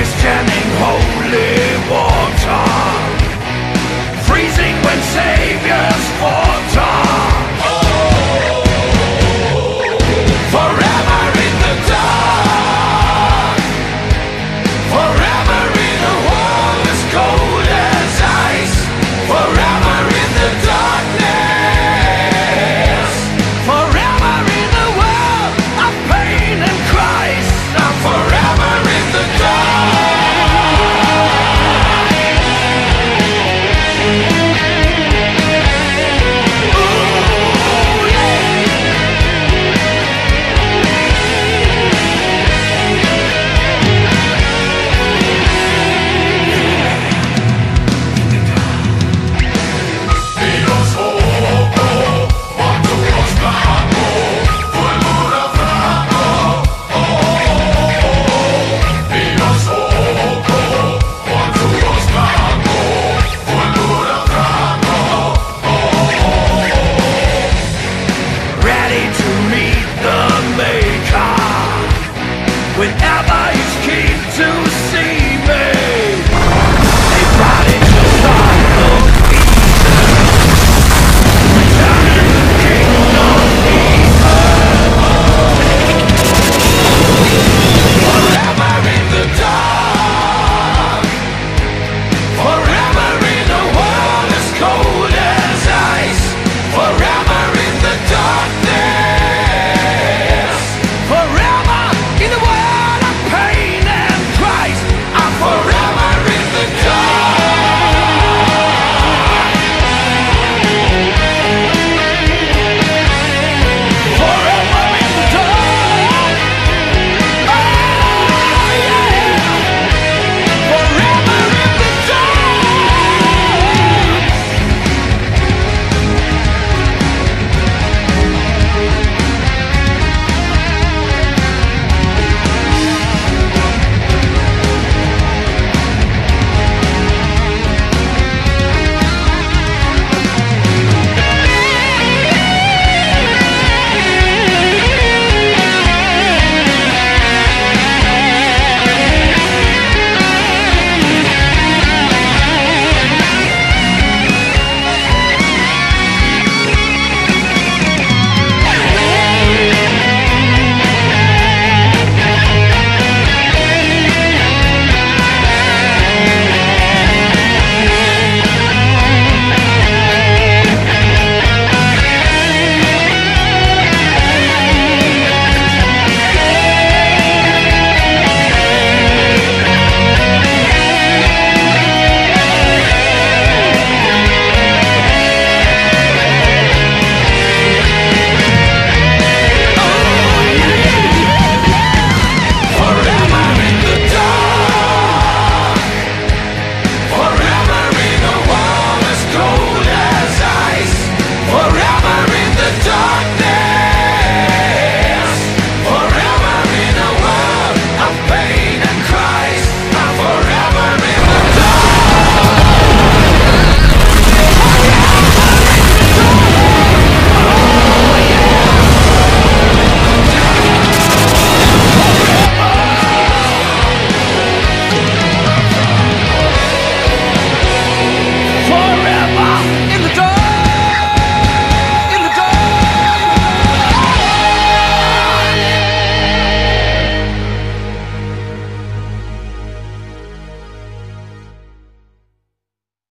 questioning holy water Freezing when saviors fall.